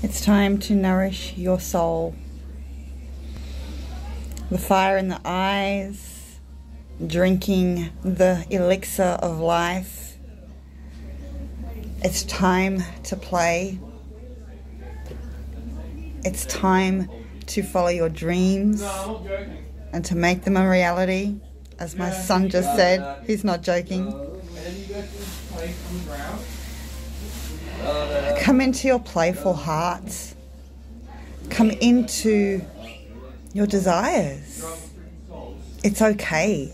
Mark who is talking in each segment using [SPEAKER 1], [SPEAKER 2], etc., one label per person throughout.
[SPEAKER 1] It's time to nourish your soul. The fire in the eyes, drinking the elixir of life. It's time to play. It's time to follow your dreams and to make them a reality. As my son just said, he's not joking. Come into your playful heart. Come into your desires. It's okay.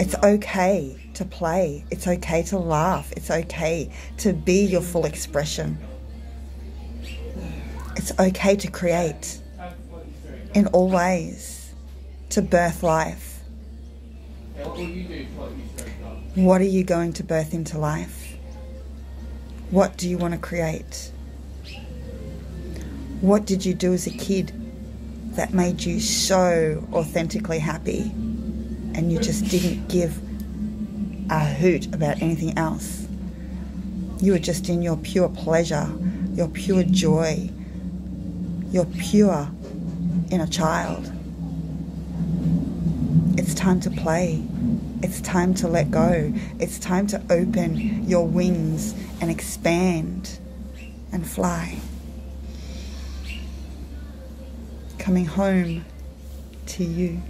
[SPEAKER 1] It's okay to play. It's okay to laugh. It's okay to be your full expression. It's okay to create in all ways, to birth life. What are you going to birth into life? What do you want to create? What did you do as a kid that made you so authentically happy and you just didn't give a hoot about anything else? You were just in your pure pleasure, your pure joy, your pure inner child. It's time to play. It's time to let go. It's time to open your wings and expand and fly. Coming home to you.